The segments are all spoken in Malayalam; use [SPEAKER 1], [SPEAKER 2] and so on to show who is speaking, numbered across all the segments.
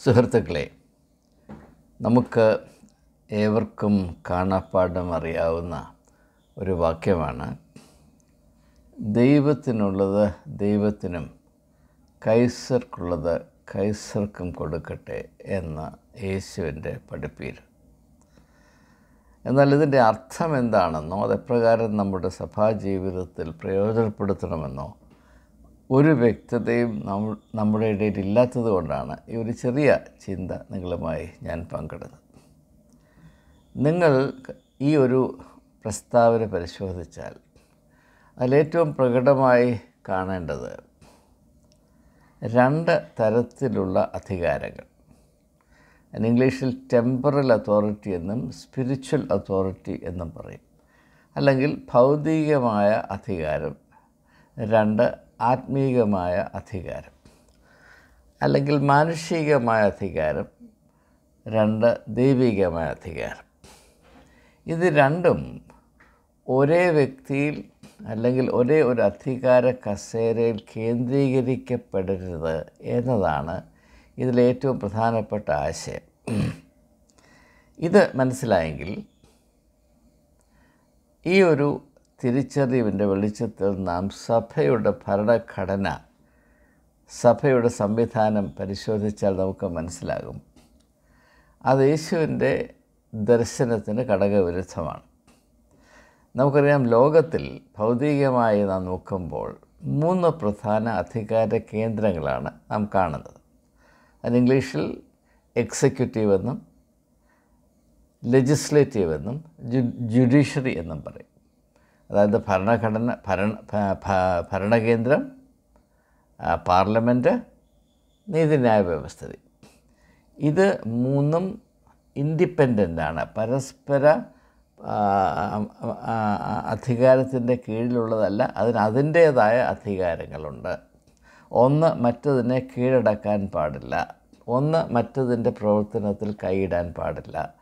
[SPEAKER 1] സുഹൃത്തുക്കളെ നമുക്ക് ഏവർക്കും കാണാപ്പാടം അറിയാവുന്ന ഒരു വാക്യമാണ് ദൈവത്തിനുള്ളത് ദൈവത്തിനും കൈസർക്കുള്ളത് കൈസർക്കും കൊടുക്കട്ടെ എന്ന യേശുവിന്റെ പഠിപ്പീര് എന്നാൽ ഇതിന്റെ അർത്ഥം എന്താണെന്നോ അതെപ്രകാരം നമ്മുടെ സഭാജീവിതത്തിൽ പ്രയോജനപ്പെടുത്തണമെന്നോ ഒരു വ്യക്തതയും നമ്മ നമ്മുടെ ഇടയിൽ ഇല്ലാത്തത് കൊണ്ടാണ് ഈ ഒരു ചെറിയ ചിന്ത നിങ്ങളുമായി ഞാൻ പങ്കിടുന്നത്. നിങ്ങൾ ഈ ഒരു പ്രസ്താവന പരിശോധിച്ചാൽ അതിലേറ്റവും പ്രകടമായി കാണേണ്ടത് രണ്ട് തരത്തിലുള്ള അധികാരങ്ങൾ. ഇംഗ്ലീഷിൽ ടെമ്പറൽ അതോറിറ്റി എന്നും സ്പിരിച്വൽ അതോറിറ്റി എന്നും പറയും. അല്ലെങ്കിൽ ഭൗതികമായ അധികാരം രണ്ട് ആത്മീകമായ അധികാരം അല്ലെങ്കിൽ മാനുഷികമായ അധികാരം രണ്ട് ദൈവികമായ അധികാരം. ഇത് രണ്ടും ഒരേ വ്യക്തിയിൽ അല്ലെങ്കിൽ ഒരേ ഒരു അധികാര കസേരയിൽ കേന്ദ്രീകരിക്കപ്പെടരുത് എന്നതാണ് ഇതിലേറ്റവും പ്രധാനപ്പെട്ട ആശയം. ഇത് മനസ്സിലായെങ്കിൽ ഈ ഒരു തിരിച്ചറിവിന്റെ വെളിച്ചത്തിൽ നാം സഭയുടെ ഭരണഘടന സഭയുടെ സംവിധാനം പരിശോധിച്ചാൽ നമുക്ക് മനസ്സിലാകും. അത് യേശുവിന്റെ ദർശനത്തിന് ഘടകവിരുദ്ധമാണ് നമുക്കറിയാം ലോകത്തിൽ ഭൗതികമായി നാം നോക്കുമ്പോൾ മൂന്ന് പ്രധാന അധികാര കേന്ദ്രങ്ങളാണ് നാം കാണുന്നത്. അത് ഇംഗ്ലീഷിൽ എക്സിക്യൂട്ടീവ് എന്നും ലെജിസ്ലേറ്റീവ് എന്നും ജുഡീഷ്യറി എന്നും പറയും. അതായത് ഭരണഘടന ഭരണ ഭരണകേന്ദ്രം പാർലമെന്റ് നീതിന്യായ വ്യവസ്ഥിതി. ഇത് മൂന്നും ഇൻഡിപെൻഡന്റാണ്. പരസ്പര അധികാരത്തിന്റെ കീഴിലുള്ളതല്ല അതിന് അതിന്റേതായ അധികാരങ്ങളുണ്ട്. ഒന്ന് മറ്റതിനെ കീഴടക്കാൻ പാടില്ല. ഒന്ന് മറ്റതിന്റെ പ്രവർത്തനത്തിൽ കൈയിടാൻ പാടില്ല.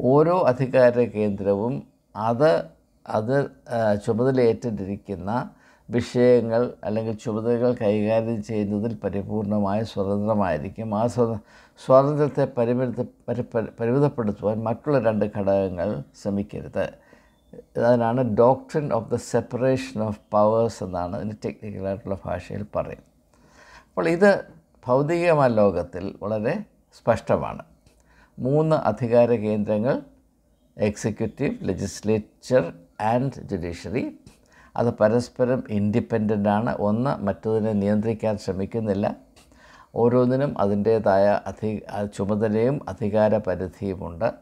[SPEAKER 1] ഓരോ അധികാര കേന്ദ്രവും അത് അത് ചുമതലയേറ്റിരിക്കുന്ന വിഷയങ്ങൾ അല്ലെങ്കിൽ ചുമതലകൾ കൈകാര്യം ചെയ്യുന്നതിൽ പരിപൂർണമായ സ്വതന്ത്രമായിരിക്കും. ആ സ്വ സ്വാതന്ത്ര്യത്തെ പരിമിത പരിമിതപ്പെടുത്തുവാൻ മറ്റുള്ള രണ്ട് ഘടകങ്ങൾ ശ്രമിക്കരുത്. അതിനാണ് doctrine of the separation of powers എന്നാണ് ഇതിന് ടെക്നിക്കലായിട്ടുള്ള ഭാഷയിൽ പറയും അപ്പോൾ ഇത് ഭൗതികമായ ലോകത്തിൽ വളരെ സ്പഷ്ടമാണ്. മൂന്ന് അധികാര കേന്ദ്രങ്ങൾ എക്സിക്യൂട്ടീവ് ലെജിസ്ലേച്ചർ ആൻഡ് ജുഡീഷ്യറി അത് പരസ്പരം ഇൻഡിപെൻഡന്റ് ആണ്. ഒന്ന് മറ്റതിനെ നിയന്ത്രിക്കാൻ ശ്രമിക്കുന്നില്ല. ഓരോന്നിനും അതിന്റേതായ അധി ചുമതലയും അധികാര പരിധിയുമുണ്ട്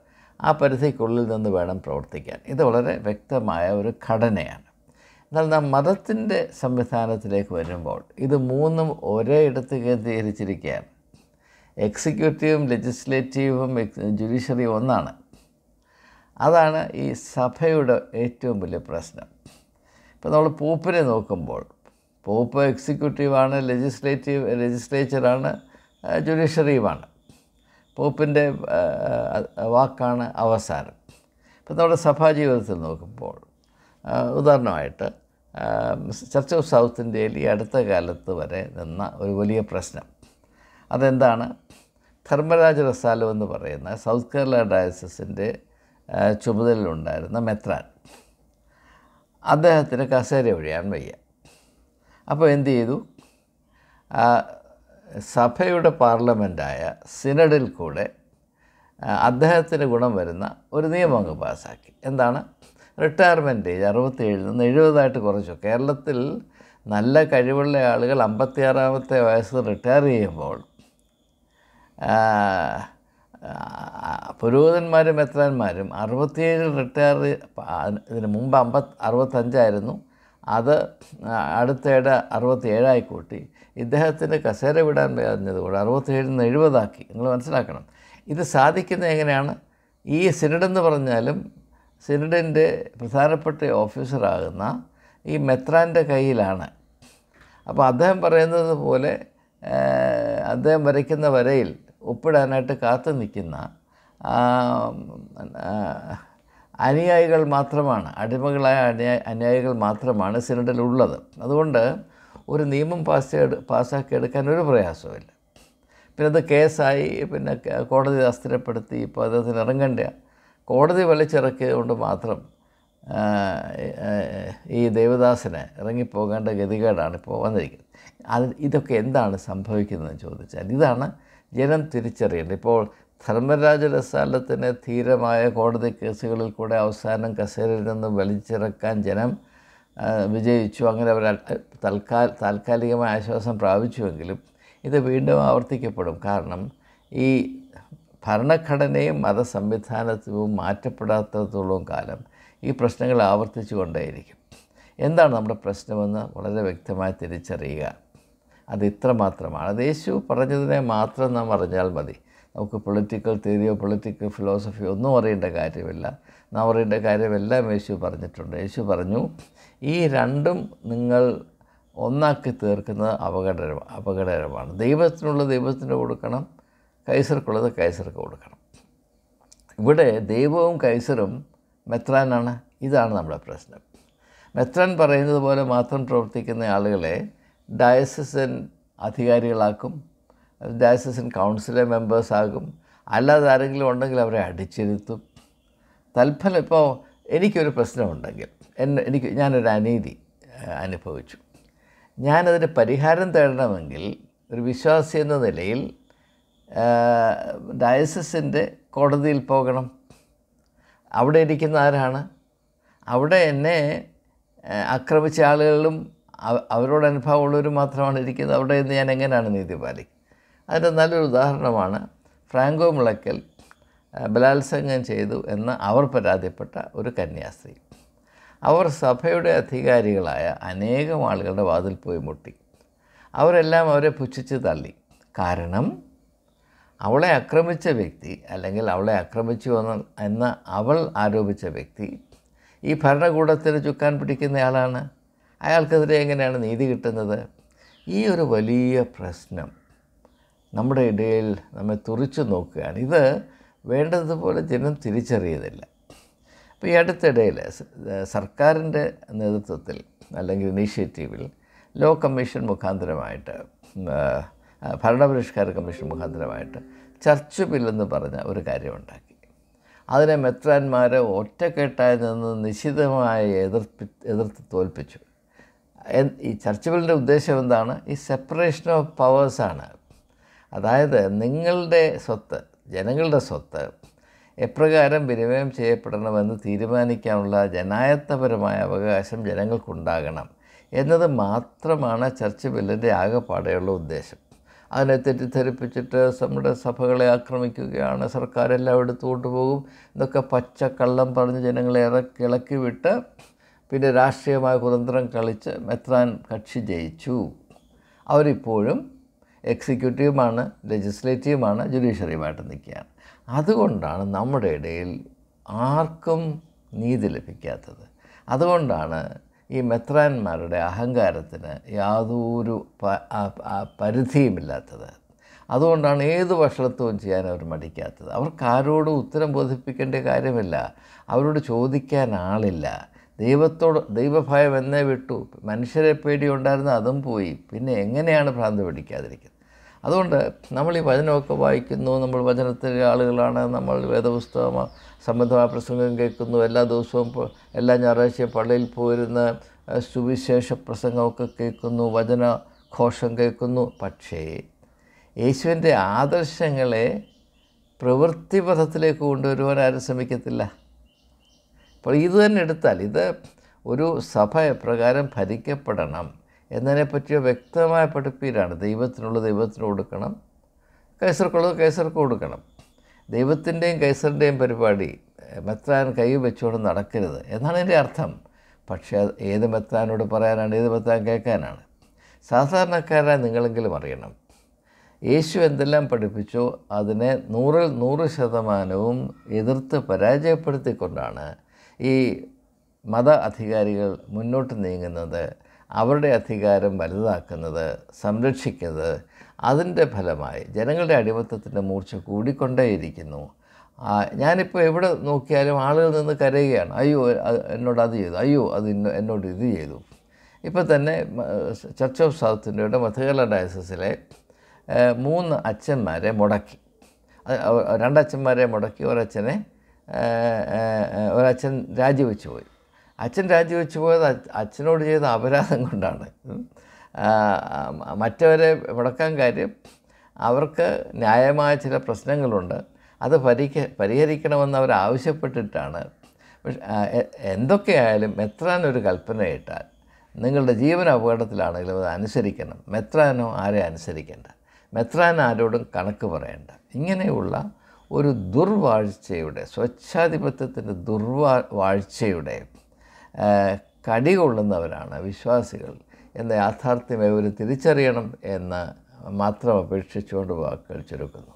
[SPEAKER 1] ആ പരിധിക്കുള്ളിൽ നിന്ന് വേണം പ്രവർത്തിക്കാൻ. ഇത് വളരെ വ്യക്തമായ ഒരു ഘടനയാണ്. എന്നാൽ നാം മതത്തിന്റെ സംവിധാനത്തിലേക്ക് വരുമ്പോൾ ഇത് മൂന്നും ഒരേ ഇടത്ത് കേന്ദ്രീകരിച്ചിരിക്കുകയാണ്. എക്സിക്യൂട്ടീവും ലെജിസ്ലേറ്റീവും ജുഡീഷ്യറിയും ഒന്നാണ്. അതാണ് ഈ സഭയുടെ ഏറ്റവും വലിയ പ്രശ്നം. ഇപ്പോൾ നമ്മൾ പോപ്പിനെ നോക്കുമ്പോൾ പോപ്പ് എക്സിക്യൂട്ടീവാണ് ലെജിസ്ലേറ്റീവ് ലെജിസ്ലേച്ചറാണ് ജുഡീഷ്യറിയുമാണ്. പോപ്പിന്റെ വാക്കാണ് അവസാനം. ഇപ്പം നമ്മുടെ സഭാജീവിതത്തിൽ നോക്കുമ്പോൾ ഉദാഹരണമായിട്ട് ചർച്ച് ഓഫ് സൗത്ത് ഇന്ത്യയിൽ ഈ അടുത്ത കാലത്ത് വരെ നിന്ന ഒരു വലിയ പ്രശ്നം. അതെന്താണ്? ധർമ്മരാജ റസാലോ എന്ന് പറയുന്ന സൗത്ത് കേരള ഡയസസിന്റെ ചുമതലയിലുണ്ടായിരുന്ന മെത്രാൻ. അദ്ദേഹത്തിന് കസേര ഒഴിയാൻ വയ്യ. അപ്പോൾ എന്ത് ചെയ്തു? സഭയുടെ പാർലമെന്റായ സിനഡിൽ കൂടെ അദ്ദേഹത്തിന് ഗുണം വരുന്ന ഒരു നിയമം അങ്ങ് പാസ്സാക്കി എന്താണ്? റിട്ടയർമെന്റ് ഏജ് അറുപത്തേഴിൽ നിന്ന് എഴുപതായിട്ട് കുറച്ചു. കേരളത്തിൽ നല്ല കഴിവുള്ള ആളുകൾ അമ്പത്തിയാറാമത്തെ വയസ്സ് റിട്ടയർ ചെയ്യുമ്പോൾ പുരോഹിതന്മാരും മെത്രാന്മാരും അറുപത്തിയേഴിൽ റിട്ടയർ ഇതിന് മുമ്പ് അമ്പത് അറുപത്തഞ്ചായിരുന്നു. അത് അടുത്തയിടെ അറുപത്തിയേഴായി കൂട്ടി. ഇദ്ദേഹത്തിന് കസേര വിടാൻ പറഞ്ഞതുകൊണ്ട് അറുപത്തിയേഴിൽ നിന്ന് എഴുപതാക്കി. നിങ്ങൾ മനസ്സിലാക്കണം. ഇത് സാധിക്കുന്നത് എങ്ങനെയാണ്? ഈ സിനഡെന്ന് പറഞ്ഞാലും സിനഡിന്റെ പ്രധാനപ്പെട്ട ഓഫീസറാകുന്ന ഈ മെത്രാന്റെ കയ്യിലാണ്. അപ്പോൾ അദ്ദേഹം പറയുന്നത് പോലെ അദ്ദേഹം വരയ്ക്കുന്ന വരയിൽ ഒപ്പിടാനായിട്ട് കാത്തു നിൽക്കുന്ന അനുയായികൾ മാത്രമാണ് അടിമകളായ അനുയാ അനുയായികൾ മാത്രമാണ് സിനഡിലുള്ളത്. അതുകൊണ്ട് ഒരു നിയമം പാസ് പാസ്സാക്കി എടുക്കാൻ ഒരു പ്രയാസമില്ല പിന്നെ അത് കേസായി പിന്നെ കോടതി അസ്ഥിരപ്പെടുത്തി ഇപ്പോൾ അദ്ദേഹത്തിന് ഇറങ്ങേണ്ട. കോടതി വലിച്ചിറക്കിയത് കൊണ്ട് മാത്രം ഈ ദേവദാസിനെ ഇറങ്ങിപ്പോകേണ്ട ഗതികേടാണ് ഇപ്പോൾ വന്നിരിക്കുന്നത്. അത് ഇതൊക്കെ എന്താണ് സംഭവിക്കുന്നതെന്ന് ചോദിച്ചാൽ ഇതാണ് ജനം തിരിച്ചറിയേണ്ടത് ഇപ്പോൾ ധർമ്മരാജ രസാലത്തിന് ധീരമായ കോടതി കേസുകളിൽ കൂടെ അവസാനം കസേരയിൽ നിന്ന് വലിച്ചിറക്കാൻ ജനം വിജയിച്ചു. അങ്ങനെ അവർ തൽക്കാൽ താൽക്കാലികമായ ആശ്വാസം പ്രാപിച്ചുവെങ്കിലും ഇത് വീണ്ടും ആവർത്തിക്കപ്പെടും. കാരണം ഈ ഭരണഘടനയും മതസംവിധാനവും മാറ്റപ്പെടാത്തത്തോളം കാലം ഈ പ്രശ്നങ്ങൾ ആവർത്തിച്ചു കൊണ്ടേയിരിക്കും എന്താണ് നമ്മുടെ പ്രശ്നമെന്ന് വളരെ വ്യക്തമായി തിരിച്ചറിയുക. അത് മാത്രമാണ്. അത് യേശു പറഞ്ഞതിനെ മാത്രം നാം അറിഞ്ഞാൽ മതി. നമുക്ക് പൊളിറ്റിക്കൽ തിയറിയോ പൊളിറ്റിക്കൽ ഫിലോസഫിയോ ഒന്നും അറിയേണ്ട കാര്യമില്ല. നാം അറിയേണ്ട കാര്യമെല്ലാം യേശു പറഞ്ഞിട്ടുണ്ട്. യേശു പറഞ്ഞു ഈ രണ്ടും നിങ്ങൾ ഒന്നാക്കി തീർക്കുന്നത് അപകടകര അപകടകരമാണ്. ദൈവത്തിനുള്ള ദൈവത്തിന് കൊടുക്കണം കൈസർക്കുള്ളത് കൈസർക്ക് കൊടുക്കണം. ഇവിടെ ദൈവവും കൈസറും മെത്രാനാണ്. ഇതാണ് നമ്മുടെ പ്രശ്നം. മെത്രാൻ പറയുന്നത് പോലെ മാത്രം പ്രവർത്തിക്കുന്ന ആളുകളെ ഡയസസൻ അധികാരികളാക്കും ഡയസസൻ കൗൺസിലെ മെമ്പേഴ്സാകും. അല്ലാതെ ആരെങ്കിലും ഉണ്ടെങ്കിൽ അവരെ അടിച്ചിരുത്തും. തൽഫലം ഇപ്പോൾ എനിക്കൊരു പ്രശ്നമുണ്ടെങ്കിൽ എന്നെ എനിക്ക് ഞാനൊരു അനീതി അനുഭവിച്ചു. ഞാനതിന് പരിഹാരം തേടണമെങ്കിൽ ഒരു വിശ്വാസി എന്ന നിലയിൽ ഡയസസിന്റെ കോടതിയിൽ പോകണം. അവിടെ ഇരിക്കുന്ന ആരാണ്? അവിടെ എന്നെ ആക്രമിച്ച ആളുകളും അവരോട് അനുഭവമുള്ളവർ മാത്രമാണ് ഇരിക്കുന്നത്. അവിടെ നിന്ന് ഞാൻ എങ്ങനെയാണ് നീതി പാലിക്കുക അതിന്റെ നല്ലൊരു ഉദാഹരണമാണ് ഫ്രാങ്കോ മുളയ്ക്കൽ ബലാത്സംഗം ചെയ്തു എന്ന് അവർ പരാതിപ്പെട്ട ഒരു കന്യാസ്ത്രീ. അവർ സഭയുടെ അധികാരികളായ അനേകം ആളുകളുടെ വാതിൽ പോയി മുട്ടി. അവരെല്ലാം അവരെ പുച്ഛിച്ച് തള്ളി. കാരണം അവളെ ആക്രമിച്ച വ്യക്തി അല്ലെങ്കിൽ അവളെ ആക്രമിച്ചു എന്ന് എന്ന അവൾ ആരോപിച്ച വ്യക്തി ഈ ഭരണകൂടത്തിന് ചുക്കാൻ പിടിക്കുന്നയാളാണ് അയാൾക്കെതിരെ എങ്ങനെയാണ് നീതി കിട്ടുന്നത്? ഈ ഒരു വലിയ പ്രശ്നം നമ്മുടെ ഇടയിൽ നമ്മെ തുറിച്ചു നോക്കുകയാണ്. ഇത് വേണ്ടതുപോലെ ജനം തിരിച്ചറിയുന്നില്ല. അപ്പോൾ ഈ അടുത്തിടയിൽ സർക്കാരിന്റെ നേതൃത്വത്തിൽ അല്ലെങ്കിൽ ഇനീഷ്യേറ്റീവിൽ ലോ കമ്മീഷൻ മുഖാന്തരമായിട്ട് ഭരണപരിഷ്കാര കമ്മീഷൻ മുഖാന്തരമായിട്ട് ചർച്ച് ബില്ലെന്ന് പറഞ്ഞ ഒരു കാര്യമുണ്ടാക്കി അതിനെ മെത്രാന്മാരെ ഒറ്റക്കെട്ടായി നിന്ന് നിശിതമായി എതിർപ്പി എതിർത്ത് തോൽപ്പിച്ചു. ഈ ചർച്ച് ഉദ്ദേശം എന്താണ്? ഈ സെപ്പറേഷൻ ഓഫ് പവേഴ്സാണ് അതായത് നിങ്ങളുടെ സ്വത്ത് ജനങ്ങളുടെ സ്വത്ത് എപ്രകാരം വിനിമയം ചെയ്യപ്പെടണമെന്ന് തീരുമാനിക്കാനുള്ള ജനായത്തപരമായ അവകാശം ജനങ്ങൾക്കുണ്ടാകണം എന്നത് മാത്രമാണ് ചർച്ച് ബില്ലിന്റെ ആകെപ്പാടെയുള്ള ഉദ്ദേശം. അതിനെ തെറ്റിദ്ധരിപ്പിച്ചിട്ട് നമ്മുടെ സഭകളെ ആക്രമിക്കുകയാണ് സർക്കാരെല്ലാം എടുത്തു കൊണ്ടുപോകും എന്നൊക്കെ പച്ചക്കള്ളം പറഞ്ഞ് ജനങ്ങളെ ഇറക്കി ഇളക്കി വിട്ട് പിന്നെ രാഷ്ട്രീയമായ കുതന്ത്രം കളിച്ച് മെത്രാൻ കക്ഷി ജയിച്ചു. അവരിപ്പോഴും എക്സിക്യൂട്ടീവുമാണ് ലെജിസ്ലേറ്റീവുമാണ് ജുഡീഷ്യറിയുമായിട്ട് നിൽക്കുകയാണ്. അതുകൊണ്ടാണ് നമ്മുടെ ഇടയിൽ ആർക്കും നീതി ലഭിക്കാത്തത്. അതുകൊണ്ടാണ് ഈ മെത്രാന്മാരുടെ അഹങ്കാരത്തിന് യാതൊരു പരിധിയുമില്ലാത്തത്. അതുകൊണ്ടാണ് ഏത് വഷളത്വവും ചെയ്യാൻ അവർ മടിക്കാത്തത്. അവർക്ക് ആരോടും ഉത്തരം ബോധിപ്പിക്കേണ്ട കാര്യമില്ല. അവരോട് ചോദിക്കാൻ ആളില്ല. ദൈവത്തോട് ദൈവഭയം എന്നേ വിട്ടു. മനുഷ്യരെ പേടി പേടിയുണ്ടായിരുന്ന അതും പോയി. പിന്നെ എങ്ങനെയാണ് ഭ്രാന്ത് പിടിക്കാതിരിക്കുന്നത്? അതുകൊണ്ട് നമ്മൾ ഈ വചനമൊക്കെ വായിക്കുന്നു. നമ്മൾ വചനത്തിലെ ആളുകളാണ്. നമ്മൾ വേദപുസ്തകം സംബന്ധമായ പ്രസംഗം കേൾക്കുന്നു. എല്ലാ ദിവസവും എല്ലാ ഞായറാഴ്ചയും പള്ളിയിൽ പോയിരുന്ന സുവിശേഷ പ്രസംഗമൊക്കെ കേൾക്കുന്നു. വചന ഘോഷം കേൾക്കുന്നു. പക്ഷേ യേശുവിന്റെ ആദർശങ്ങളെ പ്രവൃത്തിപഥത്തിലേക്ക് കൊണ്ടുവരുവാൻ ആരും ശ്രമിക്കത്തില്ല. അപ്പോൾ ഇത് തന്നെ എടുത്താൽ ഇത് ഒരു സഭ എപ്രകാരം ഭരിക്കപ്പെടണം എന്നതിനെപ്പറ്റിയ വ്യക്തമായ പഠിപ്പീരാണ്. ദൈവത്തിനുള്ള ദൈവത്തിന് കൊടുക്കണം കൈസർക്കുള്ളത് കൈസർക്ക് കൊടുക്കണം. ദൈവത്തിന്റെയും കൈസറിന്റെയും പരിപാടി മെത്രാൻ കൈ വെച്ചുകൊണ്ട് നടക്കരുത് എന്നാണ് എന്റെ അർത്ഥം. പക്ഷേ ഏത് മെത്രാനോട് പറയാനാണ്? ഏത് മെത്രാൻ കേൾക്കാനാണ്? സാധാരണക്കാരായ നിങ്ങളെങ്കിലും അറിയണം. യേശു എന്തെല്ലാം പഠിപ്പിച്ചോ? അതിനെ നൂറിൽ നൂറ് ശതമാനവും എതിർത്ത് പരാജയപ്പെടുത്തിക്കൊണ്ടാണ് ഈ മത അധികാരികൾ മുന്നോട്ട് നീങ്ങുന്നത് അവരുടെ അധികാരം വലുതാക്കുന്നത് സംരക്ഷിക്കുന്നത് അതിന്റെ ഫലമായി ജനങ്ങളുടെ അടിമത്തത്തിന്റെ മൂർച്ച കൂടിക്കൊണ്ടേയിരിക്കുന്നു. ഞാനിപ്പോൾ എവിടെ നോക്കിയാലും ആളുകൾ നിന്ന് കരയുകയാണ്. അയ്യോ എന്നോട് അത് ചെയ്തു അയ്യോ അത് എന്നോട് ഇത് ചെയ്തു. ഇപ്പോൾ തന്നെ ചർച്ച് ഓഫ് സൗത്ത് ഇന്ത്യയുടെ മധുകല ഡയസസിലെ മൂന്ന് അച്ഛന്മാരെ മുടക്കി. രണ്ടച്ഛന്മാരെ മുടക്കി ഒരച്ഛനെ ഒരച്ഛൻ രാജിവെച്ചു പോയി. അച്ഛൻ രാജിവെച്ചു പോയത് അച്ഛനോട് ചെയ്ത അപരാധം കൊണ്ടാണ്. മറ്റവരെ മുടക്കാൻ കാര്യം അവർക്ക് ന്യായമായ ചില പ്രശ്നങ്ങളുണ്ട്. അത് പരിഹ പരിഹരിക്കണമെന്ന് അവർ ആവശ്യപ്പെട്ടിട്ടാണ്. പക്ഷെ എന്തൊക്കെയായാലും മെത്രാൻ ഒരു കൽപ്പന ഇട്ടാൽ നിങ്ങളുടെ ജീവൻ അപകടത്തിലാണെങ്കിലും അത് അനുസരിക്കണം. മെത്രാനോ ആരെ അനുസരിക്കേണ്ട? മെത്രാൻ ആരോടും കണക്ക് പറയേണ്ട. ഇങ്ങനെയുള്ള ഒരു ദുർവാഴ്ചയുടെ സ്വച്ഛാധിപത്യത്തിന്റെ ദുർവാ വാഴ്ചയുടെ കടികൊള്ളുന്നവരാണ് വിശ്വാസികൾ. എന്ന യാഥാർത്ഥ്യം ഇവർ തിരിച്ചറിയണം എന്ന് മാത്രം അപേക്ഷിച്ചുകൊണ്ട് വാക്കുകൾ ചുരുക്കുന്നു.